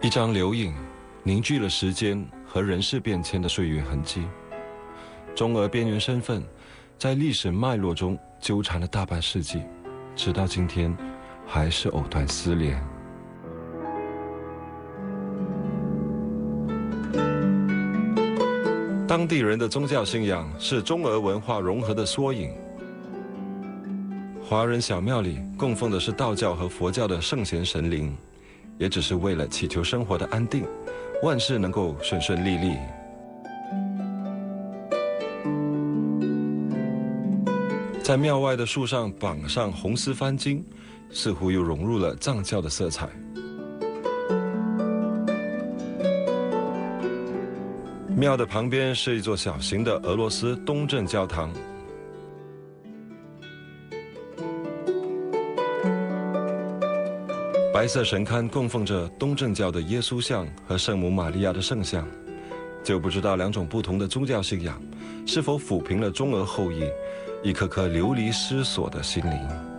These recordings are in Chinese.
一张留影，凝聚了时间和人事变迁的岁月痕迹。中俄边缘身份，在历史脉络中纠缠了大半世纪，直到今天，还是藕断丝连。当地人的宗教信仰是中俄文化融合的缩影。华人小庙里供奉的是道教和佛教的圣贤神灵，也只是为了祈求生活的安定，万事能够顺顺利利。在庙外的树上绑上红丝幡巾，似乎又融入了藏教的色彩。庙的旁边是一座小型的俄罗斯东正教堂，白色神龛供奉着东正教的耶稣像和圣母玛利亚的圣像，就不知道两种不同的宗教信仰，是否抚平了中俄后裔一颗颗流离失所的心灵。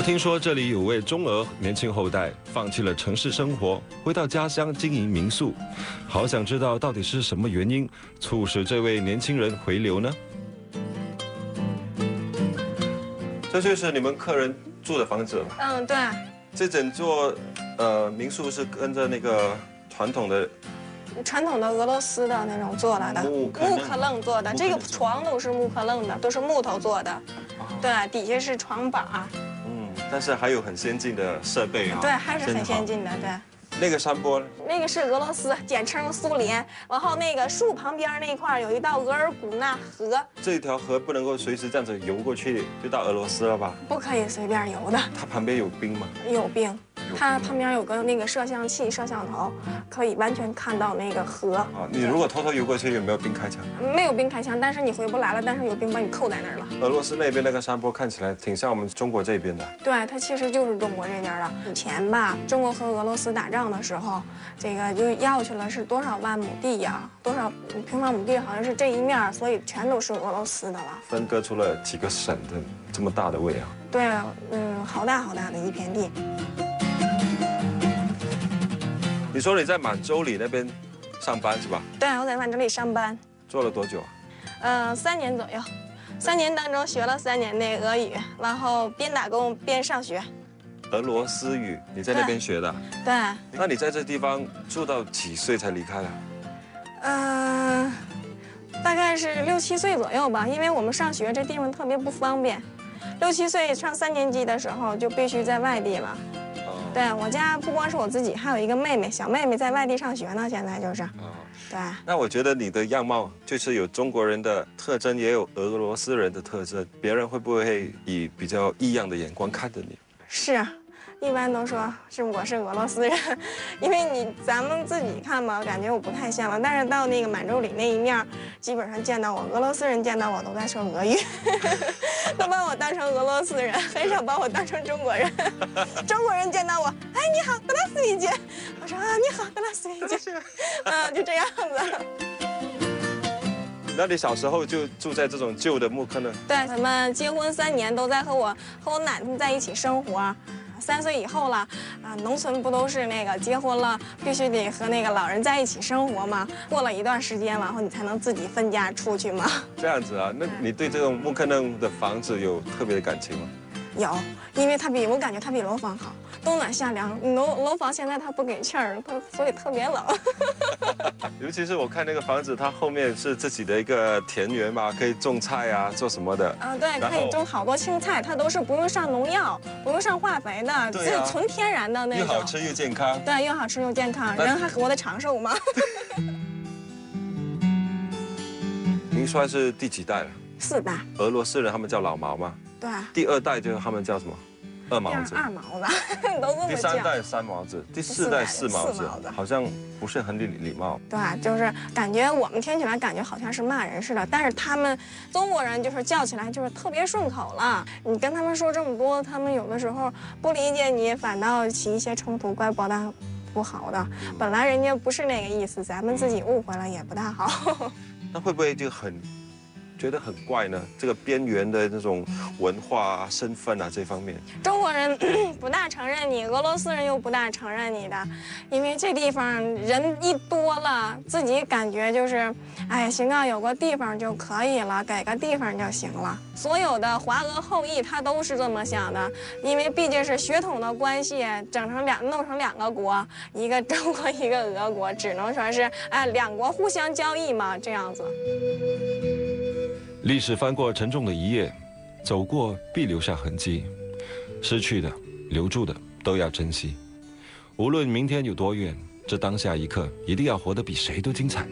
听说这里有位中俄年轻后代放弃了城市生活，回到家乡经营民宿，好想知道到底是什么原因促使这位年轻人回流呢？这就是你们客人住的房子吗？嗯，对。这整座呃民宿是跟着那个传统的传统的俄罗斯的那种做来的木木刻楞做的，这个床都是木刻楞的，都是木头做的。对，底下是床板。但是还有很先进的设备啊，对，还是很先进的，对。那个山坡，那个是俄罗斯，简称苏联。然后那个树旁边那块有一道额尔古纳河，这条河不能够随时这样子游过去，就到俄罗斯了吧？不可以随便游的。它旁边有冰吗？有冰。它旁边有个那个摄像器、摄像头，可以完全看到那个河。啊，你如果偷偷游过去，有没有兵开枪？没有兵开枪，但是你回不来了。但是有兵把你扣在那儿了。俄罗斯那边那个山坡看起来挺像我们中国这边的。对，它其实就是中国这边的。以前吧，中国和俄罗斯打仗的时候，这个就要去了是多少万亩地呀？多少平方亩地？好像是这一面，所以全都是俄罗斯的了。分割出了几个省的这么大的位啊？对，嗯，好大好大的一片地。你说你在满洲里那边上班是吧？对，我在满洲里上班。做了多久啊？嗯，三年左右。三年当中学了三年的俄语，然后边打工边上学。俄罗斯语你在那边学的？对。那你在这地方住到几岁才离开啊？嗯，大概是六七岁左右吧，因为我们上学这地方特别不方便。六七岁上三年级的时候就必须在外地了。对我家不光是我自己，还有一个妹妹，小妹妹在外地上学呢。现在就是，对。那我觉得你的样貌就是有中国人的特征，也有俄罗斯人的特征，别人会不会以比较异样的眼光看着你？是。一般都说是我是俄罗斯人，因为你咱们自己看吧，感觉我不太像了。但是到那个满洲里那一面，基本上见到我俄罗斯人见到我都在说俄语，都把我当成俄罗斯人，很少把我当成中国人。中国人见到我，哎，你好，德拉斯维姐。我说啊，你好，德拉斯维姐。嗯，就这样子。那你小时候就住在这种旧的木坑呢？对，咱们结婚三年都在和我和我奶奶在一起生活。三岁以后了，啊，农村不都是那个结婚了必须得和那个老人在一起生活吗？过了一段时间，然后你才能自己分家出去吗？这样子啊，那你对这种木克弄的房子有特别的感情吗？有，因为它比我感觉它比楼房好，冬暖夏凉。楼楼房现在它不给气儿，它所以特别冷。尤其是我看那个房子，它后面是自己的一个田园嘛，可以种菜啊，做什么的。啊，对，可以种好多青菜，它都是不用上农药、不用上化肥的，是 纯天然的那种。又好吃又健康。对，又好吃又健康，人还活得长寿吗？您算是第几代了？四代。俄罗斯人他们叫老毛吗？对。第二代就是他们叫什么？二毛子，二毛子，都这么第三代三毛子，第四代四毛子，好像不是很礼礼貌。对，就是感觉我们听起来感觉好像是骂人似的，但是他们中国人就是叫起来就是特别顺口了。你跟他们说这么多，他们有的时候不理解你，反倒起一些冲突，怪不得不好的。本来人家不是那个意思，咱们自己误会了也不大好。那会不会就很？觉得很怪呢，这个边缘的那种文化、身份啊这方面，中国人 不大承认你，俄罗斯人又不大承认你的，因为这地方人一多了，自己感觉就是，哎，行啊，有个地方就可以了，给个地方就行了。所有的华俄后裔他都是这么想的，因为毕竟是血统的关系，整成两弄成两个国，一个中国，一个俄国，只能说是哎两国互相交易嘛，这样子。历史翻过沉重的一页，走过必留下痕迹，失去的、留住的都要珍惜。无论明天有多远，这当下一刻一定要活得比谁都精彩。